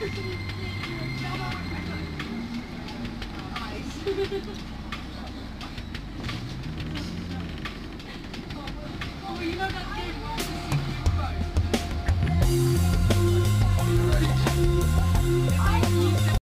Oh, you know that